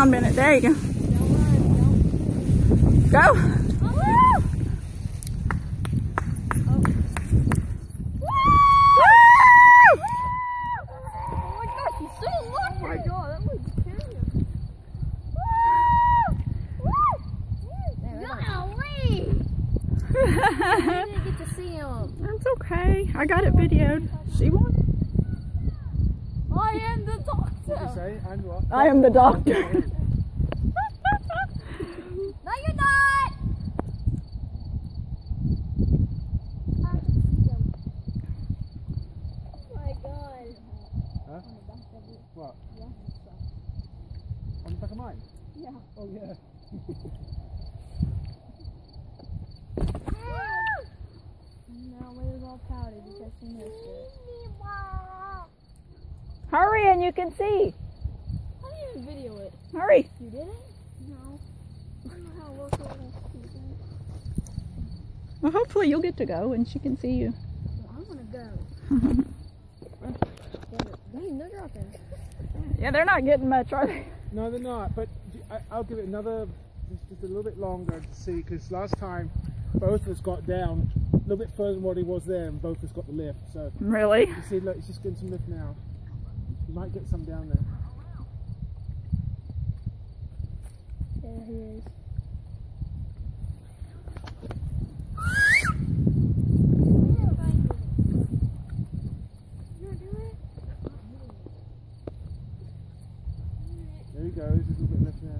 There you go. Don't run. Go. Don't. Oh. Oh my gosh, he's so lucky. Oh my god, that was terrible. Golly! I didn't get to see him. That's okay. I got it videoed. She won. I am the What did you And what? I am the doctor. No, you're not. Oh my god. Huh? What? On the back of mine? Yeah. Oh yeah. No, we was all pouty because she missed. Hurry and you can see. I didn't even video it. Hurry. You didn't? No. I don't know how it works with this season. Well, hopefully you'll get to go and she can see you. Well, I want to go. Damn it. Dang, no dropping. yeah, they're not getting much, are they? No, they're not. But I, I'll give it another, just, just a little bit longer to see. Because last time, both of us got down a little bit further than what he was there, and both of us got the lift. So Really? you see, look, he's just getting some lift now. You might get some down there. where he is. There he goes, a little bit left now.